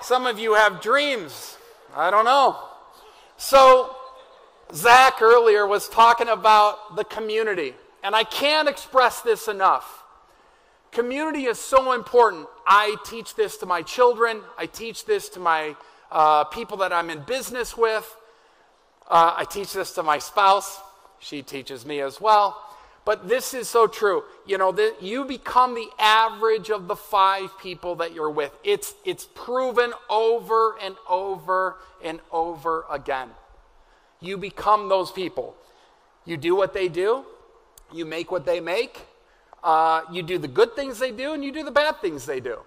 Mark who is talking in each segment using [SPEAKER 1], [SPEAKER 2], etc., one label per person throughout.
[SPEAKER 1] some of you have dreams. I don't know. So, Zach earlier was talking about the community, and I can't express this enough. Community is so important. I teach this to my children, I teach this to my uh, people that I'm in business with, uh, I teach this to my spouse. She teaches me as well. But this is so true. You know, the, you become the average of the five people that you're with. It's, it's proven over and over and over again. You become those people. You do what they do, you make what they make, uh, you do the good things they do, and you do the bad things they do.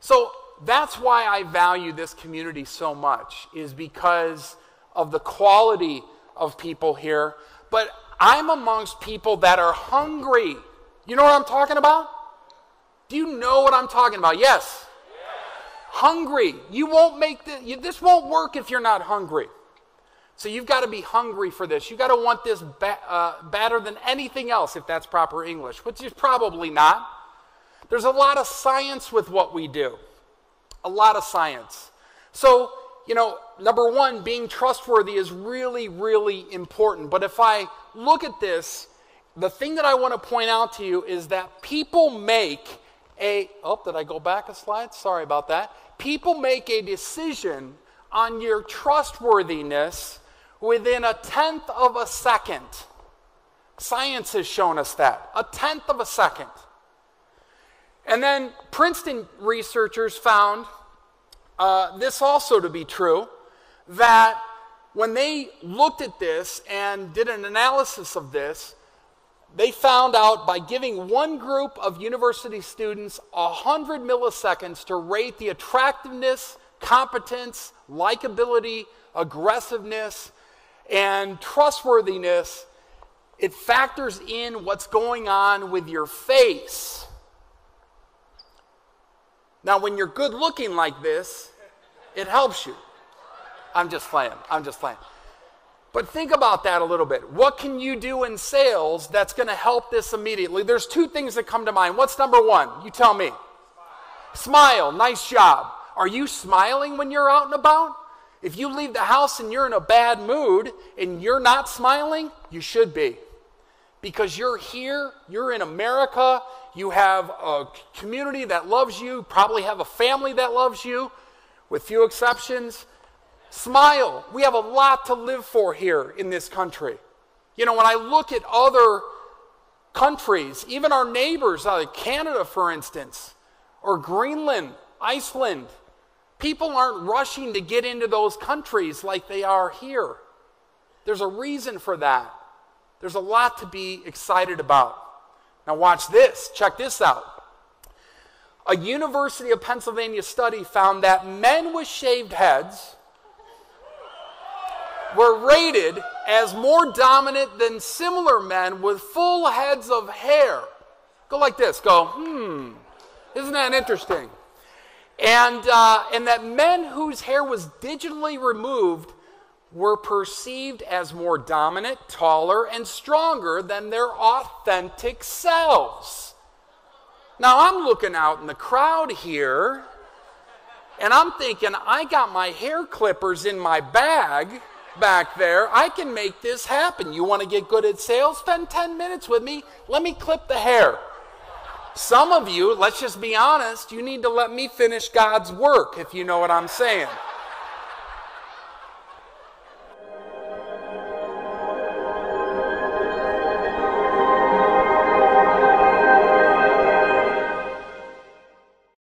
[SPEAKER 1] So that's why I value this community so much, is because of the quality of people here. But I'm amongst people that are hungry. You know what I'm talking about? Do you know what I'm talking about? Yes. Hungry. You won't make this, you, this won't work if you're not hungry. So you've got to be hungry for this. You've got to want this ba- uh, better than anything else, if that's proper English, which is probably not. There's a lot of science with what we do, a lot of science. So you know, number one, being trustworthy is really, really important. But if I look at this, the thing that I want to point out to you is that people make a, oh, did I go back a slide? Sorry about that. People make a decision on your trustworthiness within a tenth of a second. Science has shown us that. A tenth of a second. And then Princeton researchers found uh, this also to be true that when they looked at this and did an analysis of this, they found out by giving one group of university students 100 milliseconds to rate the attractiveness, competence, likability, aggressiveness, and trustworthiness, it factors in what's going on with your face. Now, when you're good looking like this, it helps you. I'm just playing. I'm just playing. But think about that a little bit. What can you do in sales that's going to help this immediately? There's two things that come to mind. What's number one? You tell me. Smile. Smile. Nice job. Are you smiling when you're out and about? If you leave the house and you're in a bad mood and you're not smiling, you should be. Because you're here, you're in America, you have a community that loves you, probably have a family that loves you, with few exceptions. Smile. We have a lot to live for here in this country. You know, when I look at other countries, even our neighbors, like Canada, for instance, or Greenland, Iceland, people aren't rushing to get into those countries like they are here. There's a reason for that. There's a lot to be excited about. Now, watch this. Check this out. A University of Pennsylvania study found that men with shaved heads were rated as more dominant than similar men with full heads of hair. Go like this. Go, hmm, isn't that interesting? And, uh, and that men whose hair was digitally removed were perceived as more dominant, taller, and stronger than their authentic selves. Now, I'm looking out in the crowd here, and I'm thinking, I got my hair clippers in my bag back there. I can make this happen. You want to get good at sales? Spend 10 minutes with me. Let me clip the hair. Some of you, let's just be honest, you need to let me finish God's work, if you know what I'm saying.